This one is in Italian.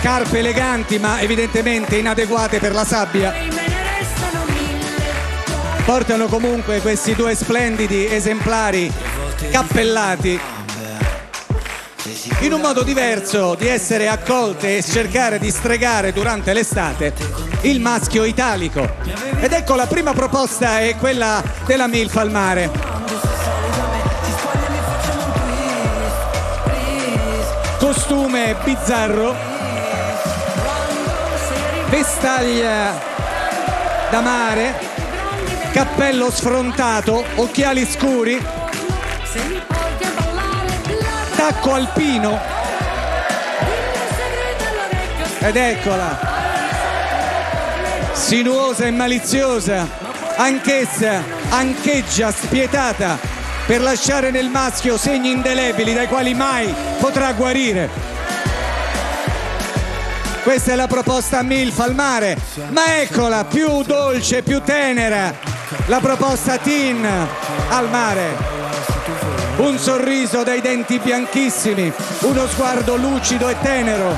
scarpe eleganti ma evidentemente inadeguate per la sabbia. Portano comunque questi due splendidi esemplari cappellati in un modo diverso di essere accolte e cercare di stregare durante l'estate il maschio italico. Ed ecco la prima proposta è quella della MILF al mare. Costume bizzarro, vestaglia da mare, cappello sfrontato, occhiali scuri, tacco alpino. Ed eccola. Sinuosa e maliziosa. Anch'essa ancheggia spietata per lasciare nel maschio segni indelebili dai quali mai potrà guarire. Questa è la proposta MILF al mare ma eccola più dolce più tenera la proposta Teen al mare. Un sorriso dai denti bianchissimi, uno sguardo lucido e tenero,